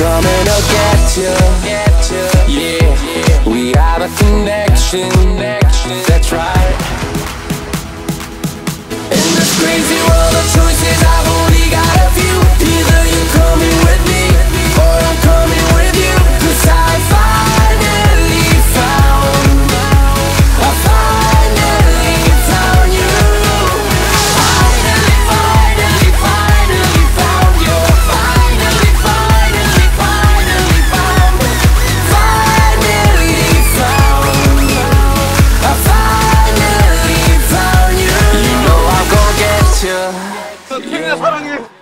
coming to get you. Yeah, we have a connection. That's right. In this crazy world. 그 태민아 사랑해.